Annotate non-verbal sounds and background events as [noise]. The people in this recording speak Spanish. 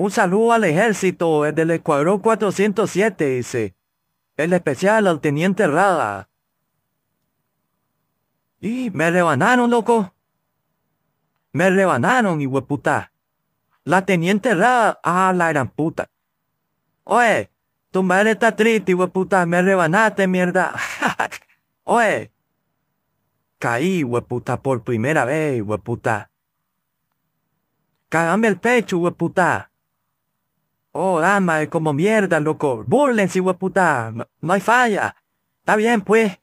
Un saludo al ejército, el del Escuadrón 407, dice. El especial al teniente Rada. Y me rebanaron, loco. Me rebanaron, puta. La teniente Rada, ah, la gran puta. Oye, tu madre está triste, puta, me rebanaste, mierda. [laughs] Oye. Caí, puta, por primera vez, puta. Cágame el pecho, puta. Oh, dama, como mierda, loco. Búrlense, puta. No hay falla. Está bien, pues.